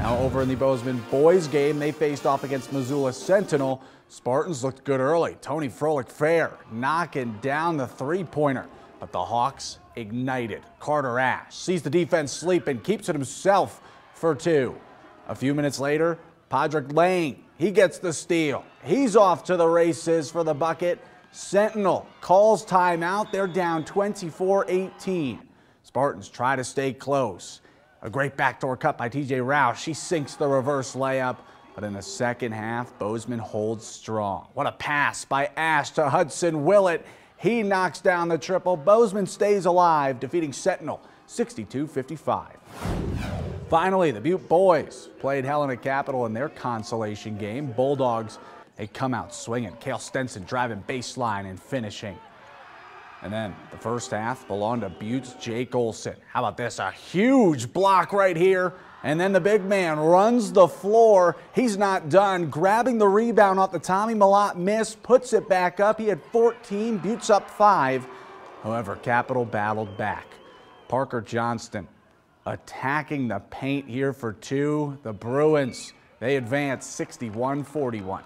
Now over in the Bozeman boys game, they faced off against Missoula Sentinel. Spartans looked good early. Tony Froelich Fair knocking down the three-pointer, but the Hawks ignited. Carter Ash sees the defense sleep and keeps it himself for two. A few minutes later, Podrick Lane, he gets the steal. He's off to the races for the bucket. Sentinel calls timeout. They're down 24-18. Spartans try to stay close. A great backdoor cut by TJ Rouse. She sinks the reverse layup. But in the second half, Bozeman holds strong. What a pass by Ash to Hudson Willett. He knocks down the triple. Bozeman stays alive, defeating Sentinel 62-55. Finally, the Butte boys played Helena Capital in their consolation game. Bulldogs, they come out swinging. Kale Stenson driving baseline and finishing. And then the first half belonged to Butte's Jake Olson. How about this? A huge block right here. And then the big man runs the floor. He's not done. Grabbing the rebound off the Tommy Malott miss, puts it back up. He had 14, Butte's up five. However, Capital battled back. Parker Johnston attacking the paint here for two. The Bruins, they advance 61 41.